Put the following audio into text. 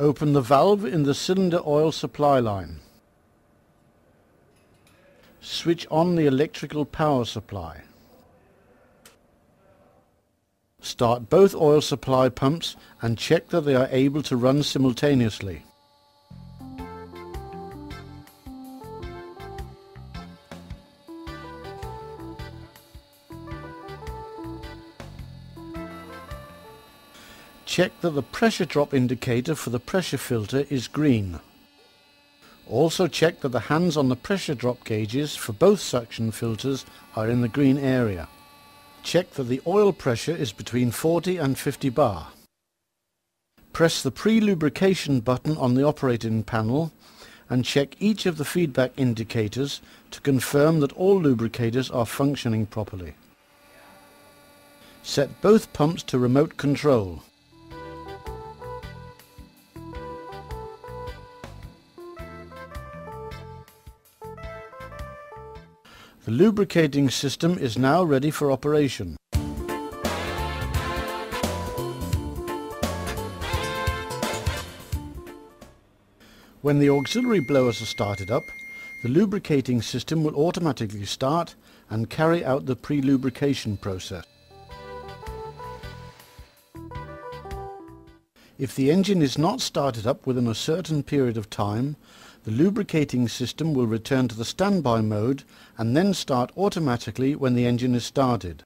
Open the valve in the cylinder oil supply line. Switch on the electrical power supply. Start both oil supply pumps and check that they are able to run simultaneously. Check that the pressure drop indicator for the pressure filter is green. Also check that the hands on the pressure drop gauges for both suction filters are in the green area. Check that the oil pressure is between 40 and 50 bar. Press the pre-lubrication button on the operating panel and check each of the feedback indicators to confirm that all lubricators are functioning properly. Set both pumps to remote control. The lubricating system is now ready for operation. When the auxiliary blowers are started up, the lubricating system will automatically start and carry out the pre-lubrication process. If the engine is not started up within a certain period of time, the lubricating system will return to the standby mode and then start automatically when the engine is started.